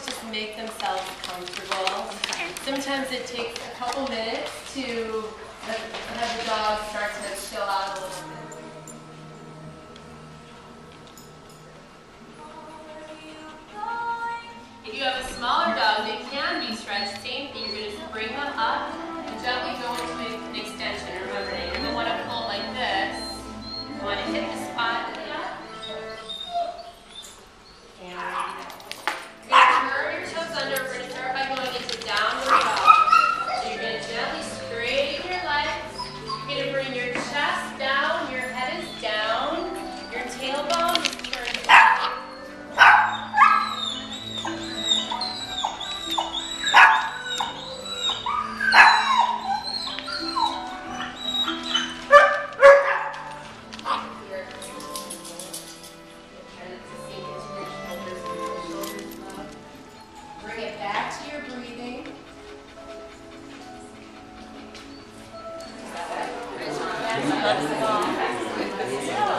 to just make themselves comfortable. Sometimes it takes a couple minutes to let- have the dog start to chill out a little bit. If you have a smaller dog, they can be stretched. Same thing, you're gonna just bring them up and gently go into an extension. It back to your breathing. Good job.